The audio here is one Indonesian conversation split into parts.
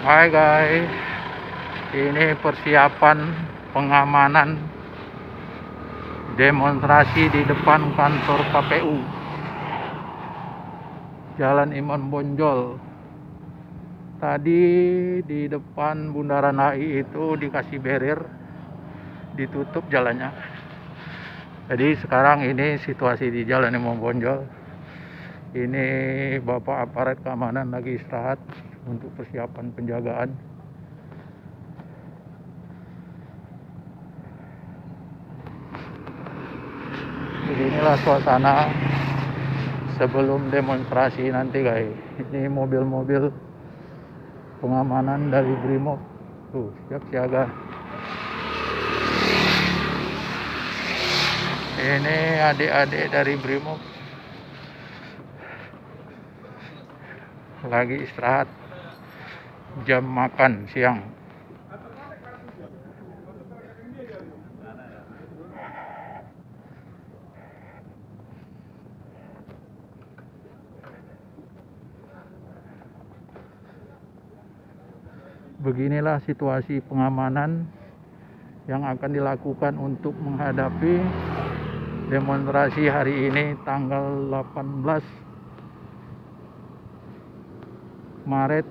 Hai guys ini persiapan pengamanan demonstrasi di depan kantor KPU Jalan Imam Bonjol. Tadi di depan Bundaran HI itu dikasih barrier ditutup jalannya. Jadi sekarang ini situasi di Jalan Imam Bonjol. Ini Bapak aparat keamanan lagi istirahat untuk persiapan penjagaan. Beginilah suasana sebelum demonstrasi nanti guys. Ini mobil-mobil pengamanan dari Brimob. Tuh, siap siaga. Ini adik-adik dari Brimob. Lagi istirahat. Jam makan siang. Beginilah situasi pengamanan yang akan dilakukan untuk menghadapi demonstrasi hari ini tanggal 18 Maret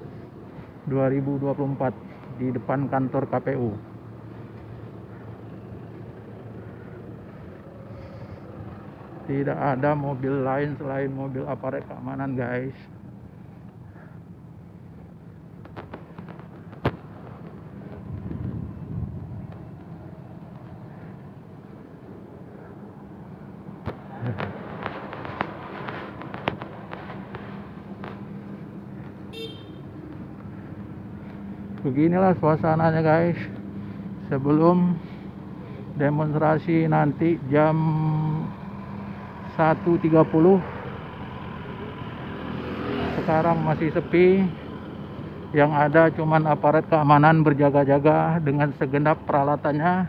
2024 di depan kantor KPU. Tidak ada mobil lain selain mobil aparat keamanan, guys. Beginilah suasananya guys. Sebelum demonstrasi nanti jam 1.30 sekarang masih sepi. Yang ada cuman aparat keamanan berjaga-jaga dengan segenap peralatannya.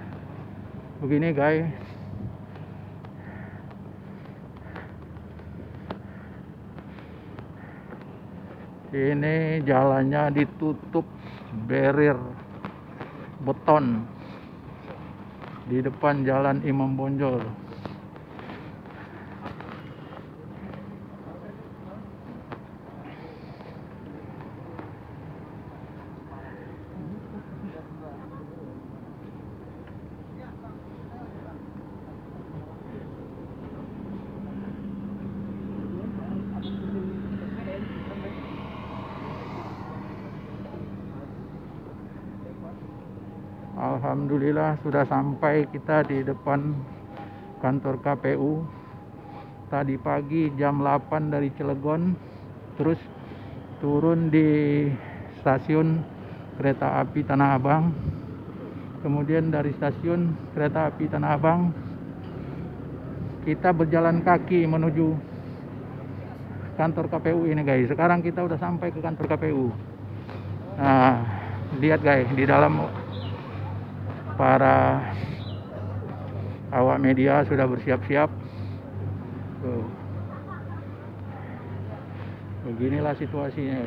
Begini guys. Ini jalannya ditutup barrier beton di depan jalan Imam Bonjol Alhamdulillah sudah sampai kita di depan kantor KPU tadi pagi jam 8 dari Cilegon terus turun di stasiun kereta api Tanah Abang. Kemudian dari stasiun kereta api Tanah Abang kita berjalan kaki menuju kantor KPU ini guys. Sekarang kita udah sampai ke kantor KPU nah lihat guys di dalam para awak media sudah bersiap-siap. Beginilah situasinya.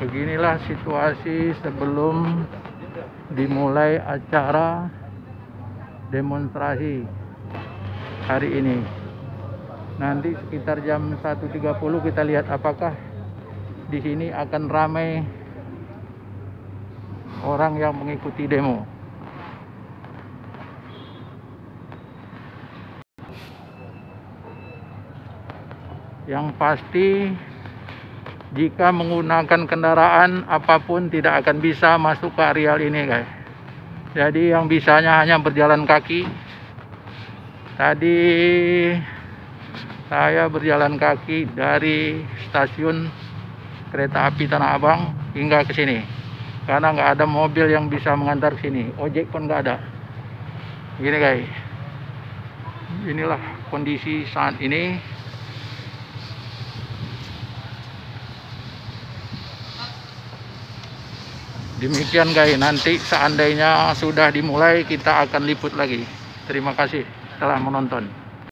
Beginilah situasi sebelum dimulai acara demonstrasi hari ini. Nanti sekitar jam 1.30 kita lihat apakah di sini akan ramai orang yang mengikuti demo. Yang pasti jika menggunakan kendaraan apa pun tidak akan bisa masuk ke areal ini guys. Jadi yang bisanya hanya berjalan kaki. Tadi saya berjalan kaki dari stasiun kereta api Tanah Abang hingga ke sini. Karena nggak ada mobil yang bisa mengantar sini. Ojek pun nggak ada. Gini guys. Inilah kondisi saat ini demikian guys. Nanti seandainya sudah dimulai kita akan liput lagi. Terima kasih telah menonton